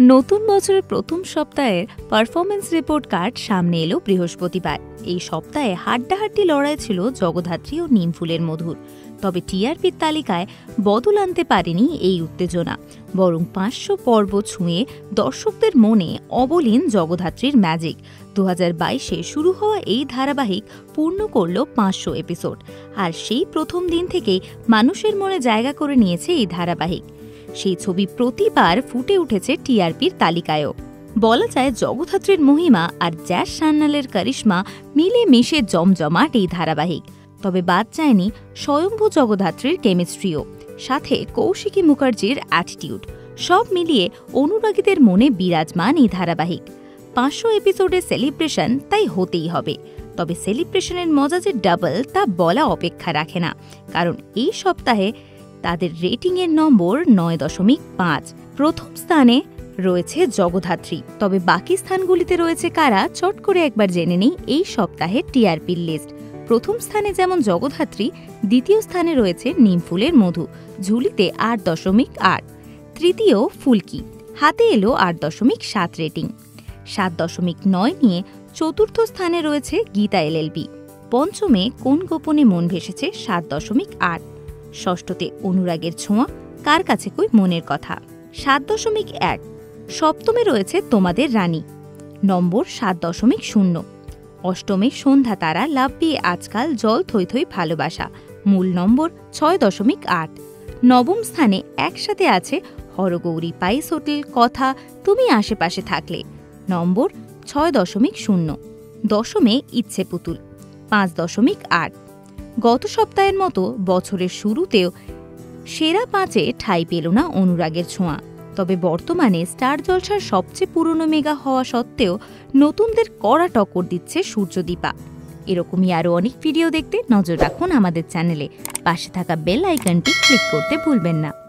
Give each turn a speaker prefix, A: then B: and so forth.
A: নতুন বছরের প্রথম সপ্তাহের পারফরমেন্স রিপোর্ট কার্ড সামনে এলো বৃহস্পতিবার। এই সপ্তাহে হাড্ডাহাড্ডি লড়াই ছিল জগধাত্রী ও নিমফুলের মধুর। তবে টিআরপির তালিকায় বদল আনতে পারেনি এই উত্তেজনা। বরং পাঁচশো পর্ব ছুঁয়ে দর্শকদের মনে অবলীন জগধাত্রীর ম্যাজিক দু বাইশে শুরু হওয়া এই ধারাবাহিক পূর্ণ করল পাঁচশো এপিসোড আর সেই প্রথম দিন থেকেই মানুষের মনে জায়গা করে নিয়েছে এই ধারাবাহিক। সেই ছবি প্রতিবার ফুটে উঠেছে টিআরপির তালিকায়ও। বলা যায় জগধাত্রীর মহিমা আর জ্যাস সান্নালের কারিশ্মা মিলে মিশে জমজমাট এই ধারাবাহিক। তবে বাদ যায়নি স্বয়ম্ভু জগধাত্রীর কেমিস্ট্রিও। সাথে কৌশিকী মুখার্জির অ্যাটিটিউড সব মিলিয়ে অনুরাগীদের মনে বিরাজমান এই ধারাবাহিক। পাঁচশো এপিসোডের সেলিব্রেশন তাই হতেই হবে। তবে সেলিব্রেশনের মজা যে ডাবল তা বলা অপেক্ষা রাখে না। কারণ এই সপ্তাহে তাদের রেটিংয়ের নম্বর নয় দশমিক পাঁচ। প্রথম স্থানে রয়েছে জগধাত্রী। তবে বাকি স্থানগুলিতে রয়েছে কারা? চট করে একবার জেনে নেই এই সপ্তাহের টিআরপির লিস্ট। প্রথম স্থানে যেমন জগধাত্রী, দ্বিতীয় স্থানে রয়েছে নিমফুলের মধু, ঝুলিতে আট দশমিক আট। তৃতীয় ফুলকি, হাতে এলো আট দশমিক সাত রেটিং। সাত দশমিক নয় নিয়ে চতুর্থ স্থানে রয়েছে গীতা এলএলবি পঞ্চমে কোন গোপনে মন ভেসেছে সাত দশমিক আট। ষষ্ঠতে অনুরাগের ছোঁয়া, কার কাছে কই মনের কথা? সাত দশমিক এক, সপ্তমে রয়েছে তোমাদের রানী। নম্বর সাত দশমিক শূন্য, অষ্টমে সন্ধ্যা তারা লাভ দিয়ে আজকাল জল থই থই ভালোবাসা। মূল নম্বর ছয় দশমিক আট, নবম স্থানে একসাথে আছে হরগৌরী পাইস হোটেল, কথা তুমি আশেপাশে থাকলে। নম্বর ছয় দশমিক শূন্য, দশমে ইচ্ছে পুতুল, পাঁচ দশমিক আট গত সপ্তাহের মতো বছরের শুরুতেও সেরা পাঁচে ঠাঁই পেল না অনুরাগের ছোঁয়া। তবে বর্তমানে স্টার জলসার সবচেয়ে পুরনো মেগা হওয়া সত্ত্বেও নতুনদের কড়া টক্কর দিচ্ছে সূর্যদীপা। এরকমই আরও অনেক ভিডিও দেখতে নজর রাখুন আমাদের চ্যানেলে। পাশে থাকা বেল আইকনটি ক্লিক করতে ভুলবেন না।